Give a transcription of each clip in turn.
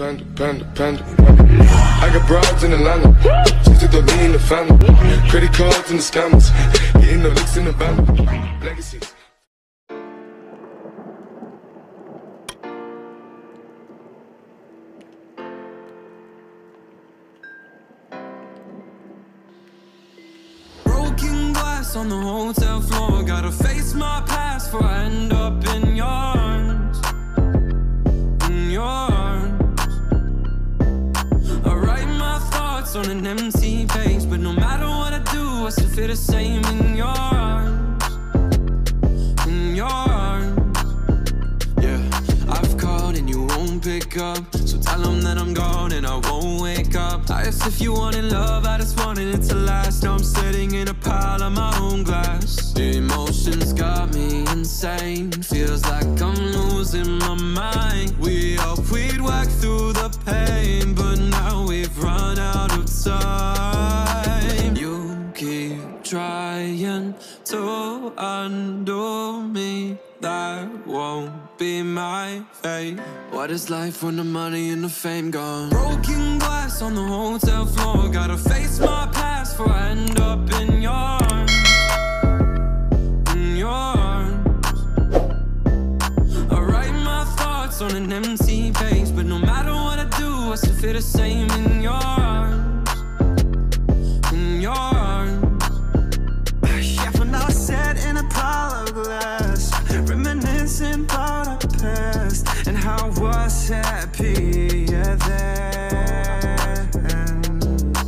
panda, panda, panda. I got broads in Atlanta. Just to lean in the family. Credit cards and the scammers. Getting the licks in the van. Legacies. Broken glass on the hotel floor. Thoughts on an empty page, but no matter what I do, I still feel the same in your arms. In your arms. Yeah, I've called and you won't pick up. So tell them that I'm gone and I won't wake up. I asked if you wanted love, I just wanted it to last. Now I'm sitting in a pile of my own glass. The emotions got me insane. Feels like I'm losing my mind. We hoped trying to undo me. That won't be my fate. What is life when the money and the fame gone? Broken glass on the hotel floor. Gotta face my past before I end up in your. In your arms. I write my thoughts on an empty page, but no matter what I do, I still feel the same in your. And how I was happy yeah, then?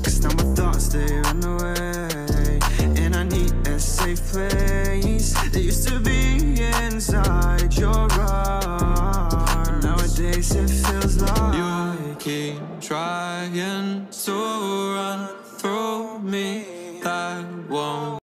Cause now my thoughts, they run away And I need a safe place. That used to be inside your arms. Nowadays it feels like You keep trying to run through me.